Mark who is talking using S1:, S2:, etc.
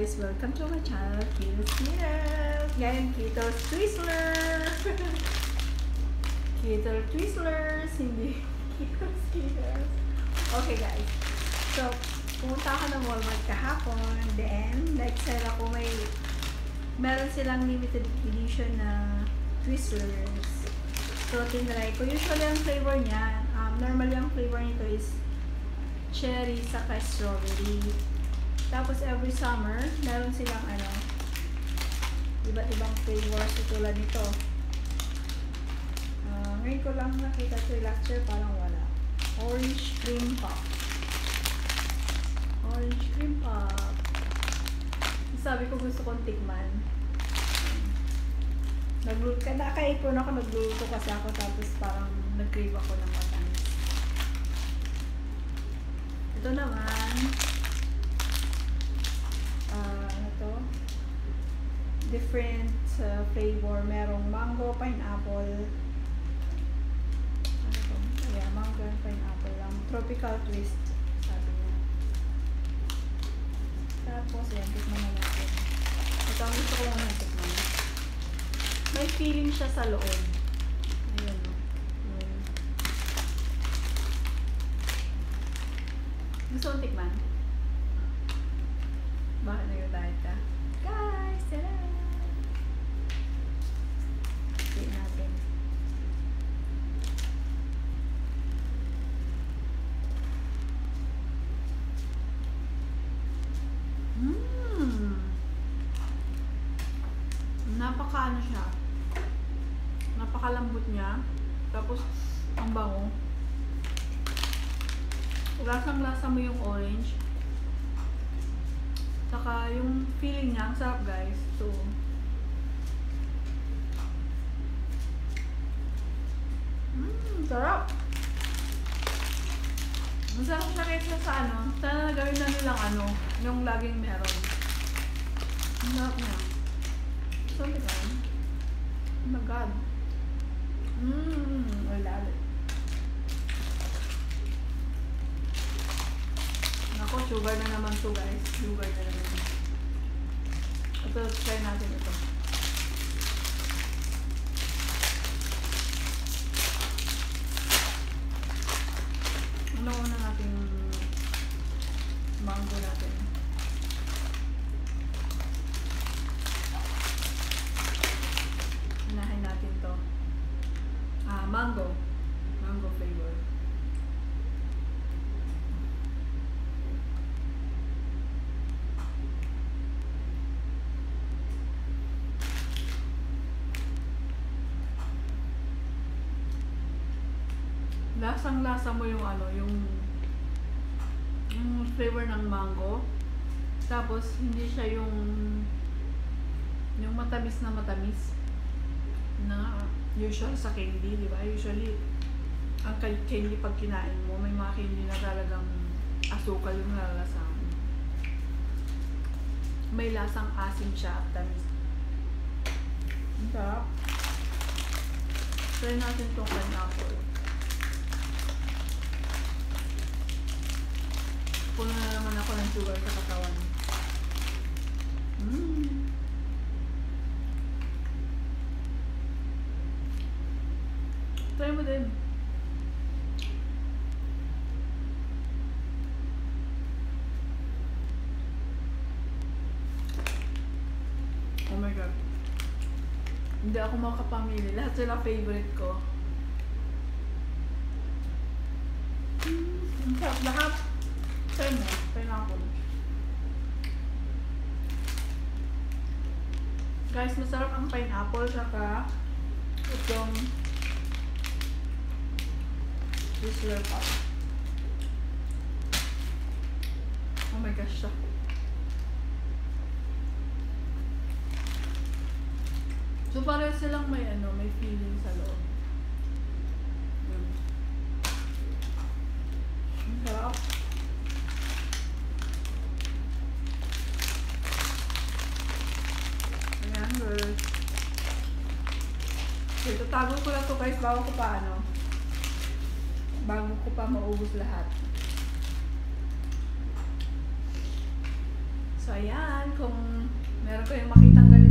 S1: guys! Welcome to my channel, Kitos Kitos! Ngayon, Kitos Twizzler! Kitos Twizzlers! Hindi Kitos Kitos! Okay guys, so pumunta ako ng Walmart kahapon. Then, nag-sell ako may meron silang limited edition na Twizzlers. So, tinry ko. Usually, ang flavor niya, um, normally ang flavor nito is cherry saka strawberry. Tapos every summer, meron silang ano, iba't ibang flavors tulad nito. Uh, ngayon ko lang nakita ito last year, parang wala. Orange cream pop. Orange cream pop. Sabi ko gusto kong tikman. Nagluto, nakaipon ako, nagluluto kasi ako tapos parang nag-crave ako ng matamis. Ito naman, ah, ano to? Different uh, flavor. Merong mango, pineapple. Ano to? Yeah, mango and pineapple lang. Tropical twist, sabi niya. Tapos, yan, tikman na natin. Ito ang gusto ko lang tikman. May feeling siya sa loob. Ayun, no? Yun. Gusto mong tikman? Bakit nag-diet ka? Guys, tara! Tignan natin. Mmm! Napaka ano siya. Napakalambot niya. Tapos, ang bango. Lasang lasa mo yung orange. Saka yung feeling niya, ang sarap guys. So, Mmm, sarap! Masarap siya kaysa sa ano. Sana nagawin na nilang ano, yung laging meron. Ang sarap niya. So, diba? Oh my God. Mmm, I love it. Ako, sugar na naman to guys. Sugar na naman. Ito, try natin ito. Ano una natin mango natin? Unahin natin to. Ah, mango. Mango flavor. Lasang-lasa mo yung ano, yung yung flavor ng mango. Tapos hindi siya yung yung matamis na matamis na usual sa candy, di ba? Usually ang candy pag kinain mo, may mga candy na talagang asukal yung nalalasahan. May lasang asim siya at tamis. Ang sarap. Try natin itong pineapple. Puno na naman ako ng sugar sa katawan. Mmm. Try mo din. Oh my God. Hindi ako makapamili. Lahat sila favorite ko. Mm, sarap lahat. Try mo. Guys, masarap ang pineapple saka itong Whistler pop. Oh my gosh, siya. So, pareho silang may ano, may feeling sa loob. Yun. Ang sarap. Ayan, guys. Tatago ko lang to guys bago ko pa ano. Bago ko pa maubos lahat. So, ayan. Kung meron kayong makitang ganito